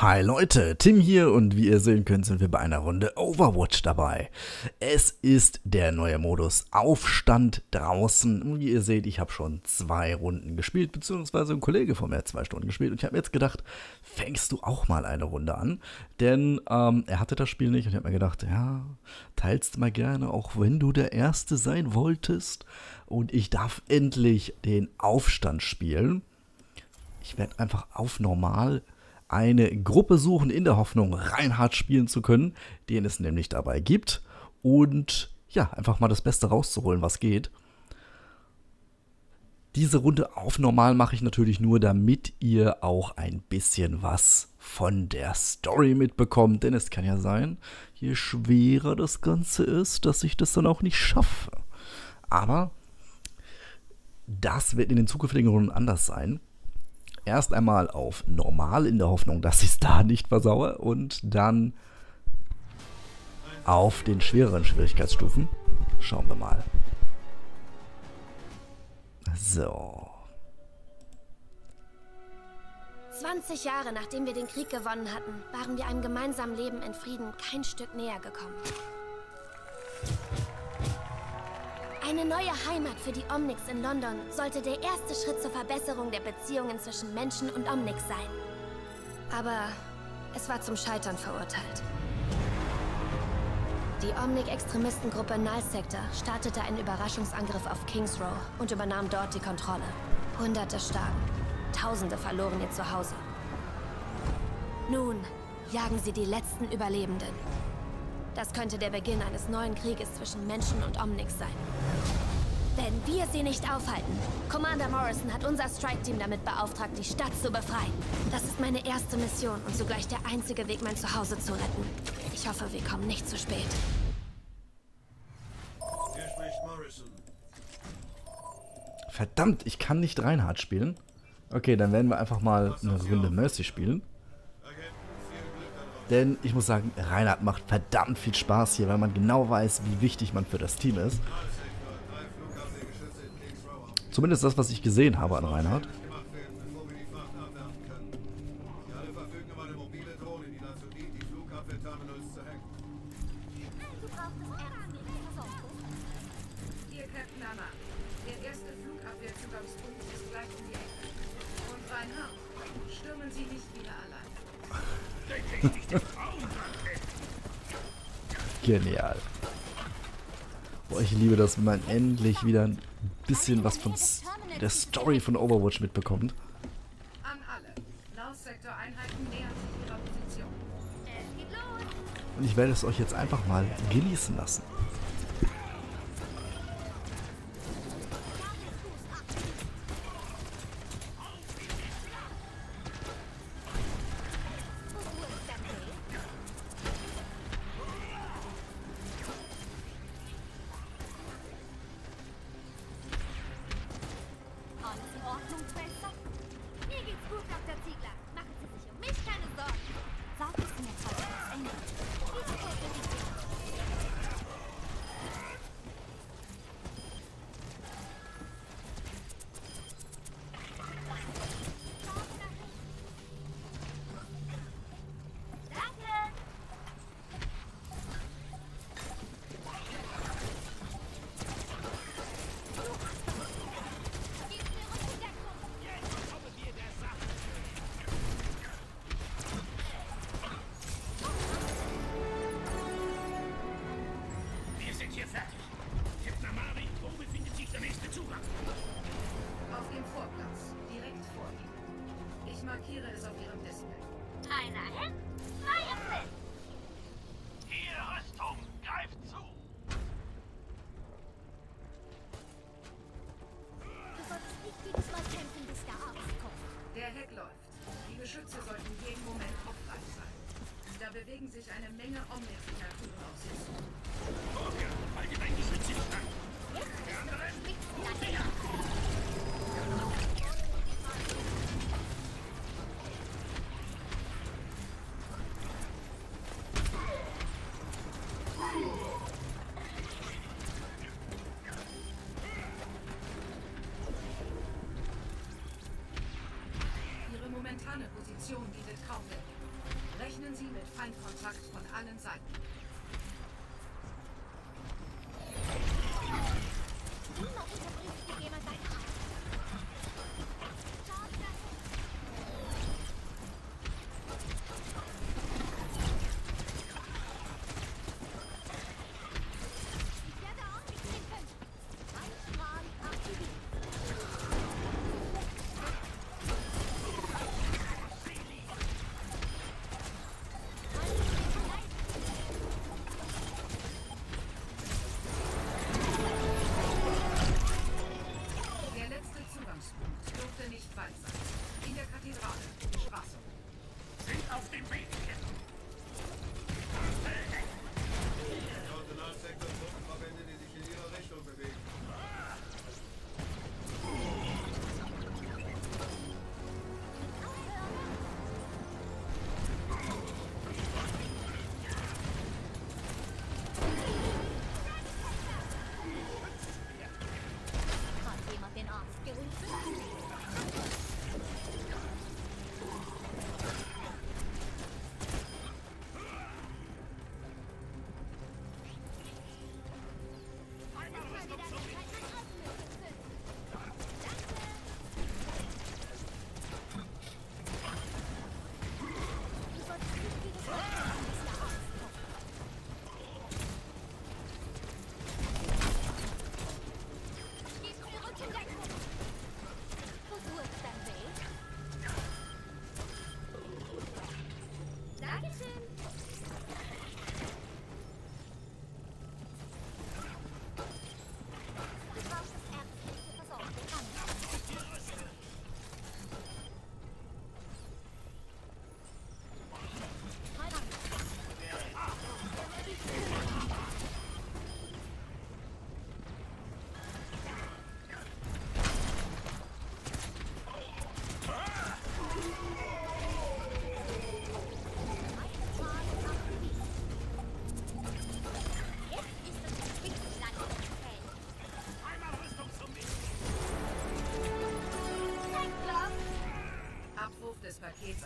Hi Leute, Tim hier und wie ihr sehen könnt, sind wir bei einer Runde Overwatch dabei. Es ist der neue Modus Aufstand draußen. Wie ihr seht, ich habe schon zwei Runden gespielt, beziehungsweise ein Kollege von mir hat zwei Stunden gespielt und ich habe mir jetzt gedacht, fängst du auch mal eine Runde an? Denn ähm, er hatte das Spiel nicht und ich habe mir gedacht, ja, teilst mal gerne, auch wenn du der Erste sein wolltest. Und ich darf endlich den Aufstand spielen. Ich werde einfach auf normal eine Gruppe suchen in der Hoffnung, Reinhard spielen zu können, den es nämlich dabei gibt. Und ja, einfach mal das Beste rauszuholen, was geht. Diese Runde auf normal mache ich natürlich nur, damit ihr auch ein bisschen was von der Story mitbekommt. Denn es kann ja sein, je schwerer das Ganze ist, dass ich das dann auch nicht schaffe. Aber das wird in den zukünftigen Runden anders sein erst einmal auf normal in der Hoffnung, dass ich es da nicht versaue und dann auf den schwereren Schwierigkeitsstufen. Schauen wir mal. So. 20 Jahre nachdem wir den Krieg gewonnen hatten, waren wir einem gemeinsamen Leben in Frieden kein Stück näher gekommen. Eine neue Heimat für die Omnix in London sollte der erste Schritt zur Verbesserung der Beziehungen zwischen Menschen und Omnix sein. Aber es war zum Scheitern verurteilt. Die Omnic-Extremistengruppe Null Sector startete einen Überraschungsangriff auf Kings Row und übernahm dort die Kontrolle. Hunderte starben, Tausende verloren ihr Zuhause. Nun jagen sie die letzten Überlebenden. Das könnte der Beginn eines neuen Krieges zwischen Menschen und Omnix sein. Wenn wir sie nicht aufhalten. Commander Morrison hat unser Strike-Team damit beauftragt, die Stadt zu befreien. Das ist meine erste Mission und zugleich der einzige Weg, mein Zuhause zu retten. Ich hoffe, wir kommen nicht zu spät. Verdammt, ich kann nicht Reinhard spielen. Okay, dann werden wir einfach mal eine Runde Mercy spielen. Denn ich muss sagen, Reinhard macht verdammt viel Spaß hier, weil man genau weiß, wie wichtig man für das Team ist. Zumindest das, was ich gesehen habe an Reinhard. Genial. Boah, ich liebe das, wenn man endlich wieder ein bisschen was von der Story von Overwatch mitbekommt. Und ich werde es euch jetzt einfach mal genießen lassen. Bewegen sich eine Menge Omnixignaturen auf andere, momentane Position Deckung. Rechnen Sie mit Feindkontakt von allen Seiten.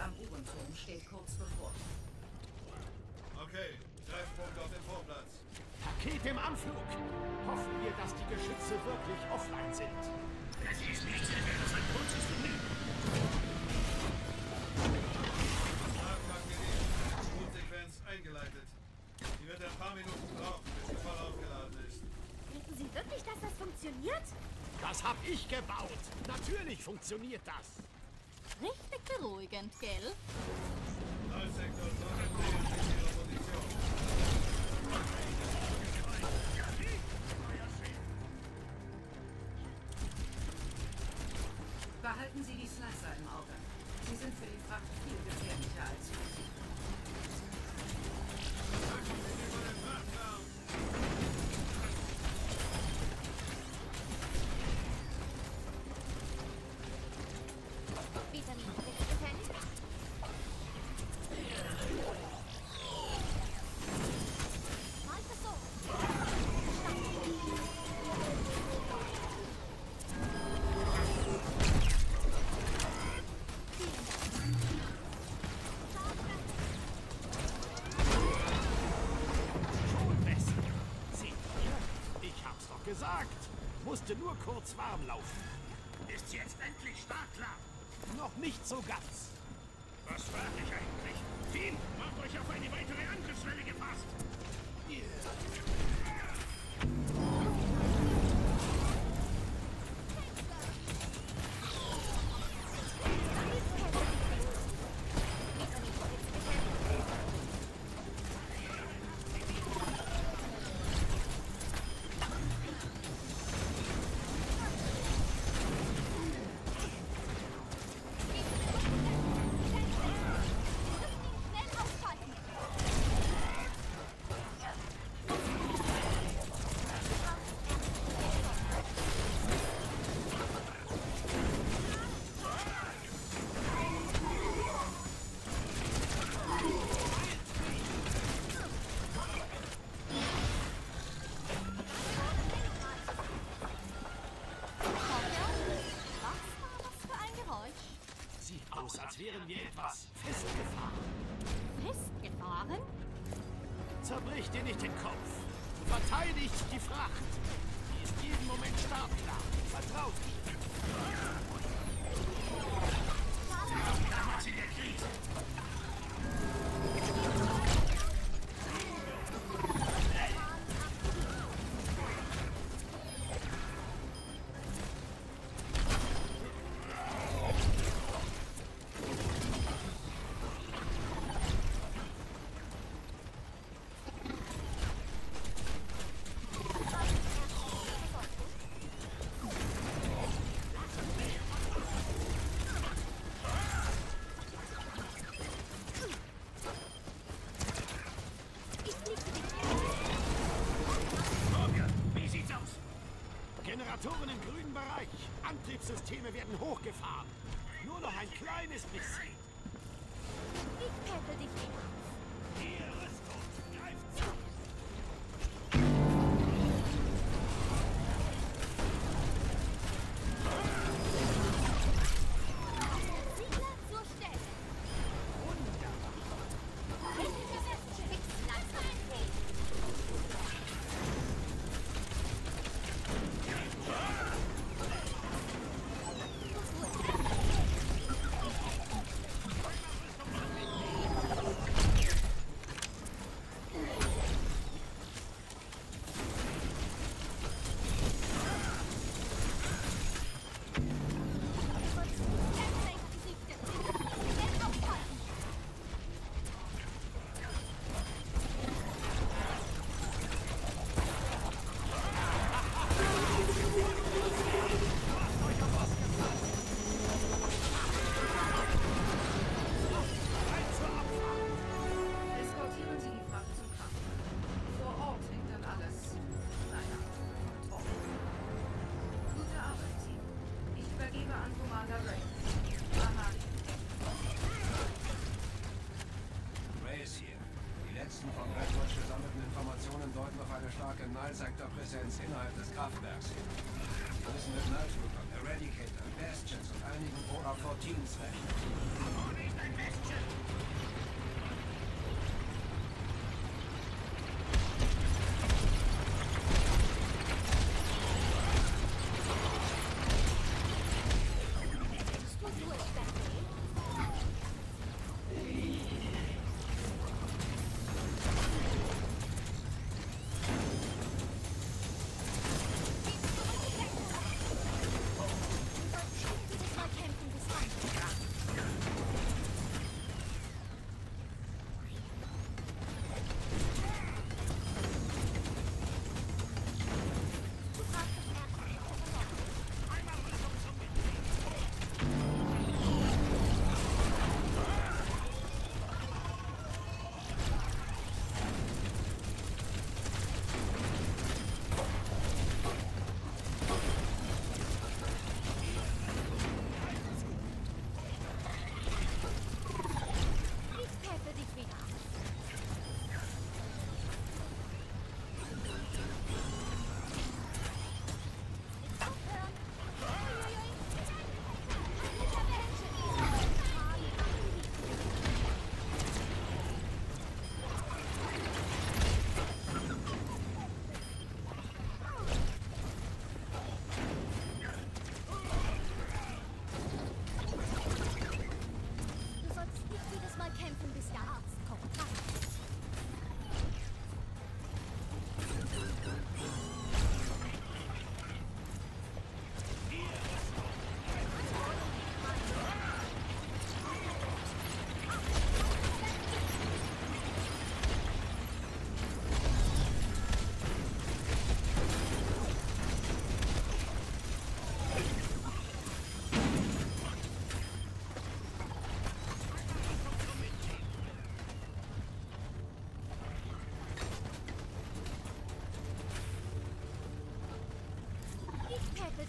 Am Uhrenturm steht kurz bevor. Okay, Treffpunkt auf dem Vorplatz. Paket im Anflug. Hoffen wir, dass die Geschütze wirklich offline sind. Das ist nicht sehr das ein kurzes. Bootsequenz eingeleitet. Die wird ein paar Minuten brauchen, bis sie voll aufgeladen ist. Denken Sie wirklich, dass das funktioniert? Das hab ich gebaut. Natürlich funktioniert das. Richtig beruhigend, gell? Behalten Sie die Slicer im Auge. Sie sind für die Fracht viel gefährlicher als für Musste nur kurz warm laufen. Ist jetzt endlich startklar? Noch nicht so ganz. Was frage ich eigentlich? Team, macht euch auf eine Brich dir nicht den Kopf. Verteidigt die Fracht. Die ist jeden Moment startklar. Vertraut mir. Wie Antriebssysteme werden hochgefahren. Nur noch ein kleines bisschen. Ich peppe dich 精彩。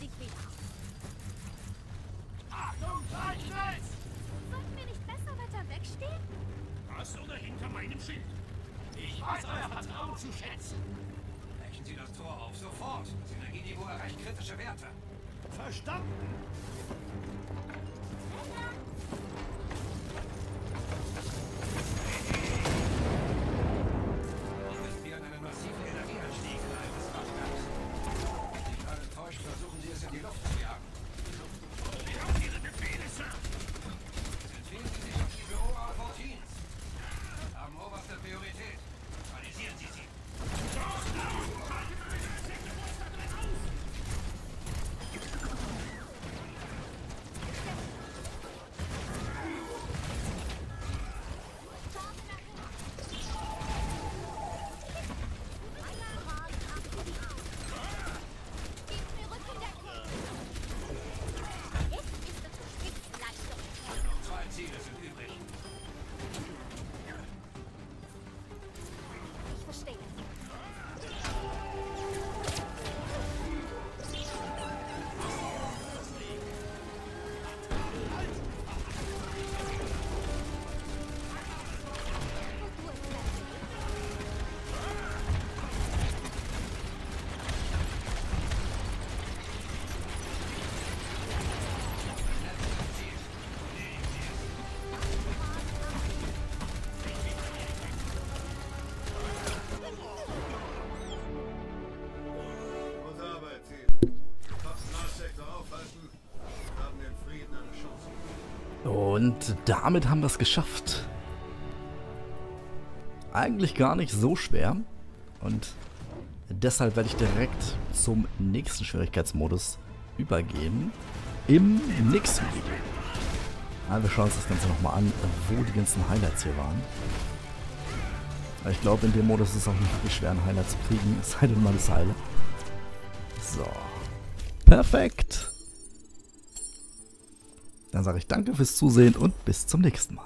Dich wieder. Achtung, Gleichnis! Sollten wir nicht besser weiter wegstehen? Was oder hinter meinem Schild? Ich weiß euer Vertrauen zu schätzen. Brechen Sie das Tor auf, sofort! Das Energieniveau erreicht kritische Werte. Verstanden? Ihr Und damit haben wir es geschafft. Eigentlich gar nicht so schwer. Und deshalb werde ich direkt zum nächsten Schwierigkeitsmodus übergehen. Im nächsten Video. Also wir schauen uns das Ganze nochmal an, wo die ganzen Highlights hier waren. Ich glaube, in dem Modus ist es auch nicht schwer, ein Highlight zu kriegen, es sei denn, man ist heile. So. Perfekt. Dann sage ich danke fürs Zusehen und bis zum nächsten Mal.